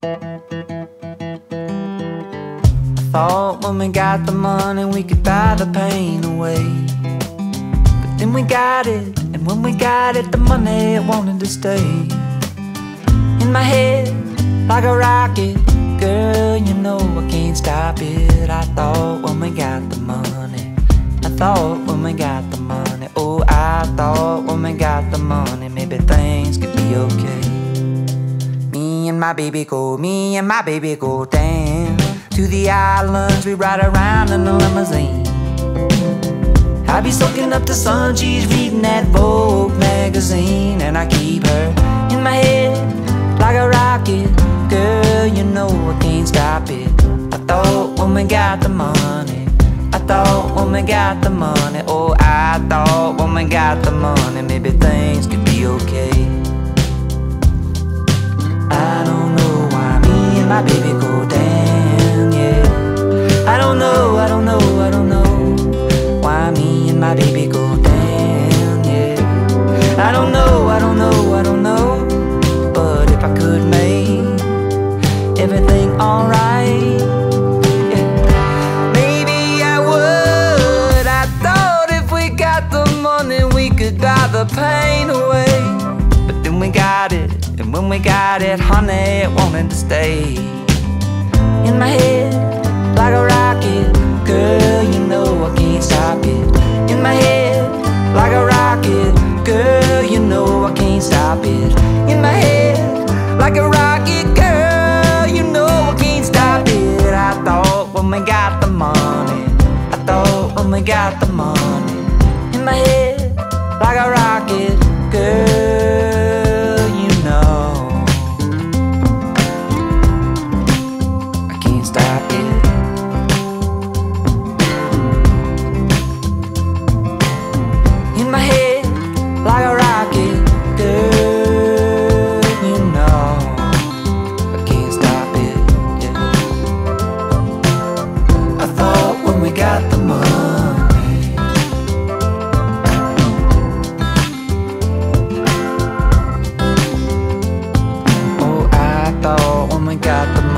I thought when we got the money we could buy the pain away. But then we got it, and when we got it, the money wanted to stay. In my head, like a rocket, girl, you know I can't stop it. I thought when we got the money, I thought when we got the money, oh, I thought when we got the money, maybe things could be okay. My baby go, me and my baby go down to the islands. We ride around in a limousine. I be soaking up the sun, she's reading that Vogue magazine, and I keep her in my head like a rocket. Girl, you know I can't stop it. I thought we got the money, I thought we got the money, oh, I thought we got the money, maybe things we buy the pain away. But then we got it, and when we got it, honey, it wanted to stay. In my head, like a rocket, girl, you know I can't stop it. In my head, like a rocket, girl, you know I can't stop it. In my head, like a rocket, girl, you know I can't stop it. I thought when we got the money, I thought when we got the money. In my head, like a rocket, girl, you know I can't stop it. In my head, like a rocket, girl, you know I can't stop it. Yeah. I thought when we got the oh my god, but